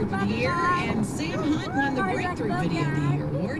Year, and Sam Hunt won the Breakthrough Video of the Year award.